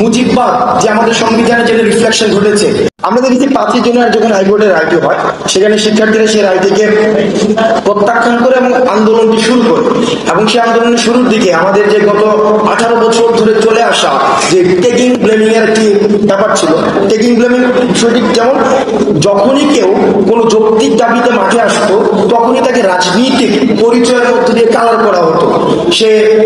মুজিববাদ যে আমাদের সংবিধানে যে রিফ্লেকশন ঘটেছে। আমরা দেখেছি পাঁচই জুনের যখন হাইকোর্টের রায়টি হয়, সেখানে শিক্ষার্থীরা সেই রায়টিকে প্রত্যাখ্যান করে এবং আন্দোলনটি শুরু করে। এবং সেই আন্দোলনের শুরুর দিকে আমাদের যে গত আঠারো বছর ধরে চলে আসা যে ব্যাপার ছিল। টেকিং ব্লেমিং বিষয়টি যেমন, যখনই কেউ কোনো যৌক্তিক দাবিতে মাঠে আসতো, তখনই তাকে রাজনৈতিক পরিচয়ের মধ্যে দিয়ে কালার করা হতো। সে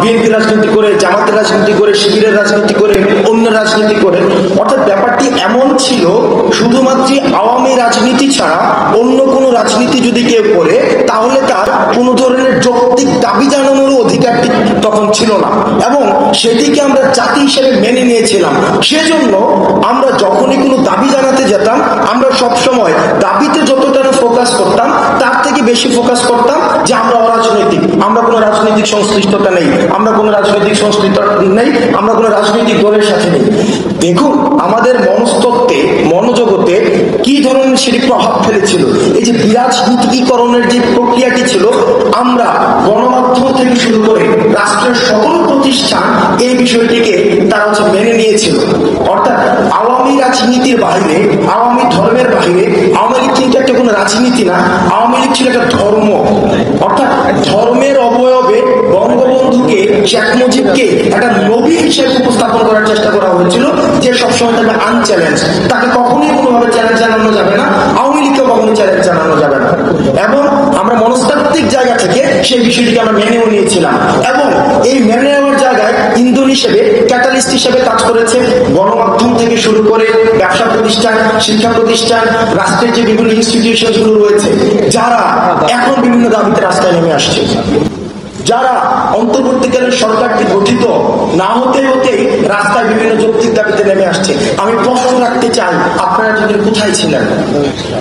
বিএনপি রাজনীতি করে, জামাতের রাজনীতি করে, শিবিরের রাজনীতি করে, অন্য রাজনীতি করে। অর্থাৎ ব্যাপারটি এমন ছিল, শুধুমাত্র আওয়ামী রাজনীতি ছাড়া অন্য কোনো রাজনীতি যদি কেউ করে, তাহলে তার কোনো ধরনের যৌক্তিক দাবি জানানোর অধিকারটি তখন ছিল না। এবং সেটিকে আমরা জাতি হিসেবে মেনে নিয়েছিলাম সেজন্য আমরা যখনই কোনো দাবি জানাতে যেতাম, আমরা সবসময় দাবিতে যতটা ফোকাস করতাম, তার থেকে বেশি ফোকাস করতাম যে আমরা অরাজনৈতিক। আমরা কোনো রাজনৈতিক সংশ্লিষ্টতা নেই, আমরা কোনো রাজনৈতিক সংশ্লিষ্টতা নেই, আমরা কোনো রাজনৈতিক দলের সাথে নেই। দেখুন, আমাদের মনস্তত্ত্বে সেটি প্রভাব ফেলেছিল। এই যে বিরাজনীতিকরণের যে প্রক্রিয়াটি ছিল, আমরা গণমাধ্যম থেকে শুরু করে রাষ্ট্রের সকল প্রতিষ্ঠান এই বিষয়টিকে তারা হচ্ছে মেনে নিয়েছিল। অর্থাৎ আওয়ামী রাজনীতির বাইরে আওয়ামী ধর্মের বাইরে আওয়ামী লীগ কিন্তু একটা কোনো রাজনীতি না, আওয়ামী লীগ ছিল একটা ধর্ম অর্থাৎ ধর্মের অবয়বে বঙ্গবন্ধুকে শেখ মুজিবকে একটা নবী হিসেবে উপস্থাপন করার চেষ্টা করা হয়েছিল, যে সবসময় থাকবে আনচ্যালেঞ্জ তাকে কখনোই কোনোভাবে চ্যালেঞ্জ জানানো যাবে না, আওয়ামী লীগকে কখনোই চ্যালেঞ্জ জানানো যাবে না। এবং আমরা মনস্তাত্ত্বিক জায়গা থেকে সেই বিষয়টিকে আমরা মেনেও নিয়েছিলাম। এবং এই মেনে নেওয়ার জায়গায় ইন্ধন হিসেবে ক্যাটালিস্ট হিসেবে কাজ করেছে গণমাধ্যম থেকে শুরু করে ব্যবসা প্রতিষ্ঠান, শিক্ষা প্রতিষ্ঠান, রাষ্ট্রের যে বিভিন্ন ইনস্টিটিউশনগুলো রয়েছে, যারা এখন বিভিন্ন দাবিতে রাস্তায় নেমে আসছে। যারা অন্তর্বর্তীকালীন সরকারটি গঠিত না হতে হতে রাস্তায় বিভিন্ন যৌক্তিক দাবিতে নেমে আসছে। আমি প্রশ্ন রাখতে চাই আপনারা যদি কোথায় ছিলেন?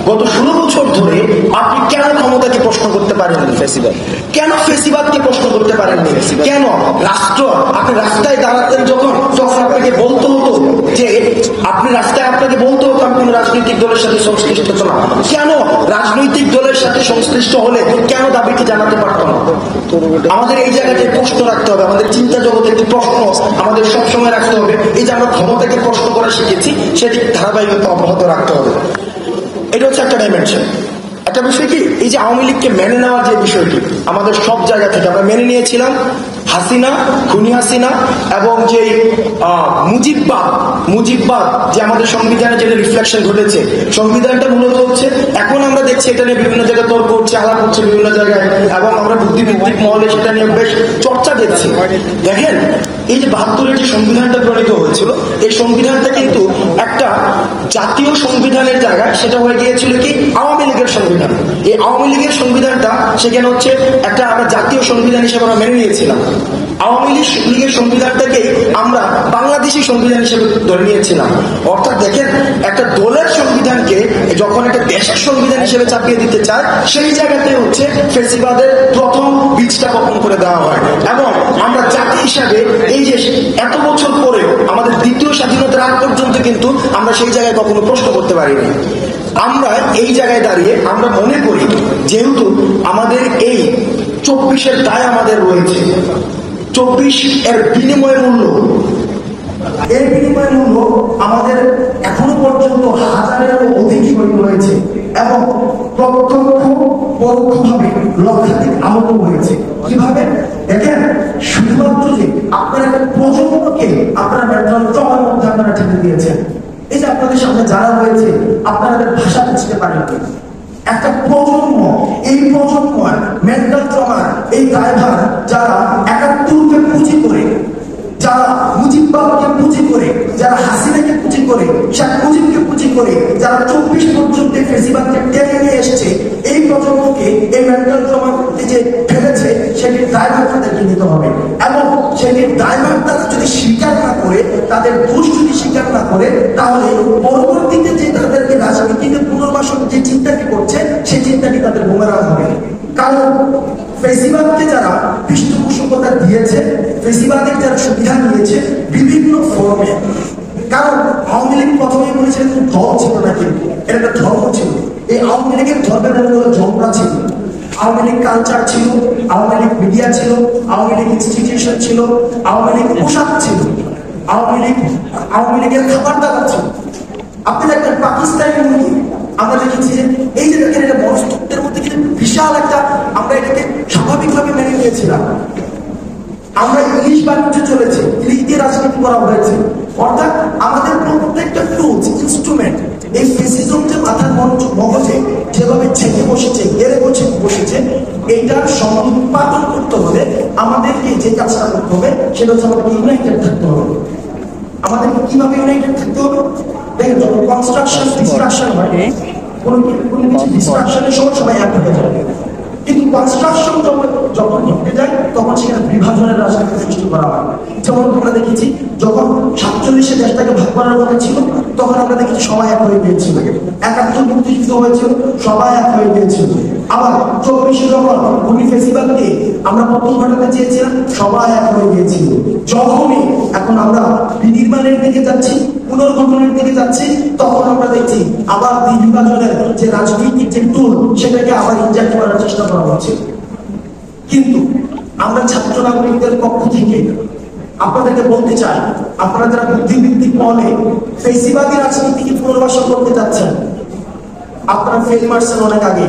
গত ষোলো বছর ধরে আপনি কেন ক্ষমতাকে প্রশ্ন করতে পারেননি? ফেসিবাদ। কেন ফেসিবাদকে প্রশ্ন করতে পারেননি? কেন? রাষ্ট্র আপনি রাস্তায় দাঁড়াতেন যখন তখন আপনাকে বলতে হতো রাজনৈতিক দলের সাথে সংশ্লিষ্ট হতো না। কেন? রাজনৈতিক দলের সাথে সংশ্লিষ্ট হলে কেন দাবিকে জানাতে পারতাম না? আমাদের এই জায়গাতে প্রশ্ন রাখতে হবে, আমাদের চিন্তা জগতে একটি প্রশ্ন, আমাদের সবসময় রাখতে হবে, এই যে আমরা ক্ষমতাকে প্রশ্ন করা শিখেছি, সেটি ধারাবাহিকতা অব্যাহত রাখতে হবে। এটা হচ্ছে একটা ডাইমেনশন একটা বিষয় কি? এই যে আওয়ামী লীগকে মেনে নেওয়ার যে বিষয়টি, আমাদের সব জায়গা থেকে আমরা মেনে নিয়েছিলাম হাসিনা, খুনি হাসিনা এবং যে মুজিববাদ মুজিববাদ যে আমাদের সংবিধানে যেটা রিফ্লেকশন ঘটেছে, সংবিধানটা মূলত হচ্ছে, এখন আমরা দেখছি এটা নিয়ে বিভিন্ন জায়গায় তর্ক হচ্ছে, আলাপ হচ্ছে বিভিন্ন জায়গায়, এবং আমরা বুদ্ধিভিত্তিক মহলে সেটা নিয়ে বেশ চর্চা দেখছি। দেখেন, এই যে বাহাত্তরের যে সংবিধানটা প্রণীত হয়েছিল, এই সংবিধানটা কিন্তু একটা জাতীয় সংবিধানের জায়গায় সেটা হয়ে গিয়েছিল কি? আওয়ামী লীগের সংবিধান। এই আওয়ামী লীগের সংবিধানটা সেখানে হচ্ছে একটা আমরা জাতীয় সংবিধান হিসেবে আমরা মেনে নিয়েছিলাম। আওয়ামী লীগের সংবিধানটাকে আমরা বাংলাদেশি সংবিধান হিসেবে ধরে নিয়েছিলাম। অর্থাৎ দেখেন, একটা দলের সংবিধানকে যখন একটা দেশের সংবিধান হিসেবে চাপিয়ে দিতে চায়, সেই জায়গাতে হচ্ছে ফেসিবাদের প্রথম বীজটা বপন করে দেওয়া হয়। এবং আমরা জাতি হিসাবে এই যে এত বছর পরেও আমাদের দ্বিতীয় স্বাধীনতার আগ পর্যন্ত কিন্তু আমরা সেই জায়গায় কখনো প্রশ্ন করতে পারিনি। আমরা এই জায়গায় দাঁড়িয়ে আমরা মনে করি, যেহেতু আমাদের এই চব্বিশের দায় আমাদের রয়েছে। চব্বিশ এর বিনিময় মূল্য। এর বিনিময় মূল্য আমাদের এখনও পর্যন্ত হাজারেরও অধিক সৈন্য রয়েছে এবং প্রত্যক্ষ পরোক্ষভাবে লক্ষাধিক আহত হয়েছে। কীভাবে? দেখেন, শুধুমাত্র যে আপনার একটা প্রজন্মকে আপনার চমার মধ্যে আপনারা ঠেকে দিয়েছেন। এই যে আপনাদের সামনে যারা রয়েছে আপনারা ভাষা বুঝতে পারেন একটা প্রজন্ম এই প্রজন্ম মেন্টাল ট্রমার, এই ড্রাইভার যারা একাত্তরকে পুঁজি করে, যারা মুজিববাবকে পুঁজি করে, যারা হাসিনাকে পুঁজি করে, শেখ মুজিবকে পুঁজি করে, যারা চব্বিশ পর্যন্ত ফেসিবাদকে টেনে নিয়ে এসছে, এই প্রজন্মকে এই মেন্টাল ট্রমার যে ফেলেছে, সেটির ড্রাইভার তাদেরকে নিতে হবে। এবং সেটির ড্রাইভার তারা যদি স্বীকার না করে, তাদের দোষ যদি স্বীকার না করে, তাহলে পরবর্তীতে যে তাদেরকে রাজনীতিতে তাদের বোমেরা হবে। কারণ ফেসিবাদকে যারা পৃষ্ঠপোষকতা দিয়েছে, ফেসিবাদের যারা সুবিধা নিয়েছে বিভিন্ন ফর্মে কারণ আওয়ামী লীগ প্রথমেই বলেছিলেন দল ছিল না কিন্তু এটা একটা ধর্ম ছিল। এই আওয়ামী লীগের ধর্মের মধ্যে জমরা ছিল। আওয়ামী লীগ কালচার ছিল, আওয়ামী লীগ মিডিয়া ছিল, আওয়ামী লীগ ইনস্টিটিউশন ছিল, আওয়ামী লীগ পোশাক ছিল, আওয়ামী লীগ, আওয়ামী লীগের খাবার দাঁড়াচ্ছে আপনি দেখবেন পাকিস্তানের মুরগি আমরা দেখেছি যে এই যে দেখেন এটা মনস্তত্বের মধ্যে কিন্তু বিশাল একটা আমরা এটাকে স্বাভাবিকভাবে মেনে নিয়েছিলাম। আমরা ইংলিশ বাণিজ্য চলেছে ইংলিশ রাজনীতি করা হয়েছে। অর্থাৎ আমাদের প্রত্যেকটা টুলস ইনস্ট্রুমেন্ট এই ফেসিজম যে মাথার মঞ্চ, মগজে যেভাবে ছেঁকে বসেছে, গেড়ে বসে বসেছে, এইটার সম্পাদন করতে হলে আমাদেরকে যে কাজটা করতে হবে, সেটা হচ্ছে আমাদেরকে ইউনাইটেড থাকতে হবে। আমাদেরকে কীভাবে ইউনাইটেড থাকতে হবে? দেখেন যখন কনস্ট্রাকশন ডিস্ট্রাকশন হয় কোনো কোনো কিছু ডিস্ট্রাকশনের সময় সবাই এক হয়ে যায়। কিন্তু কনস্ট্রাকশন যখন যখন ঘটে যায় তখন সেখানে বিভাজনের রাজনীতি সৃষ্টি করা হয়। যেমন আমরা দেখেছি যখন সাতচল্লিশে দেশটাকে ভাগ করার কথা ছিল তখন আমরা দেখেছি সবাই এক হয়ে গিয়েছিল। একাত্তর মুক্তিযুদ্ধ হয়েছিল সবাই এক হয়ে গিয়েছিল। আবার চব্বিশে যখন উনি ফেসিবালকে আমরা প্রথম ঘটাতে চেয়েছিলাম, সবাই এক হয়ে গিয়েছিল। যখনই এখন আমরা বিনির্মাণের দিকে যাচ্ছি, পুনর্গঠনের দিকে যাচ্ছি, তখন আমরা দেখছি আবার বিভাজনের যে রাজনৈতিক যে টুল সেটাকে আবার ইনজেক্ট করার চেষ্টা করা হচ্ছে। কিন্তু আমরা ছাত্র নাগরিকদের পক্ষ থেকে আপনাদেরকে বলতে চাই, আপনারা যারা বুদ্ধিবৃত্তিক মনে ফেসিবাদী রাজনীতিকে পুনর্বাসন করতে যাচ্ছেন, আপনারা ফেল মারছেন অনেক আগে।